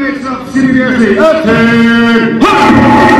Inmates of CBSC, attack!